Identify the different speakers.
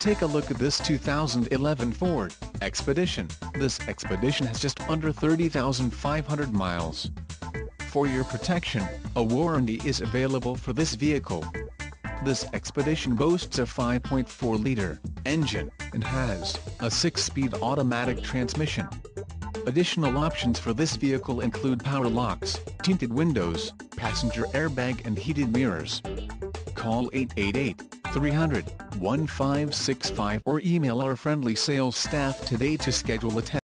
Speaker 1: Take a look at this 2011 Ford Expedition. This Expedition has just under 30,500 miles. For your protection, a warranty is available for this vehicle. This Expedition boasts a 5.4-liter engine and has a 6-speed automatic transmission. Additional options for this vehicle include power locks, tinted windows, passenger airbag and heated mirrors. Call 888-300-1565 or email our friendly sales staff today to schedule a test.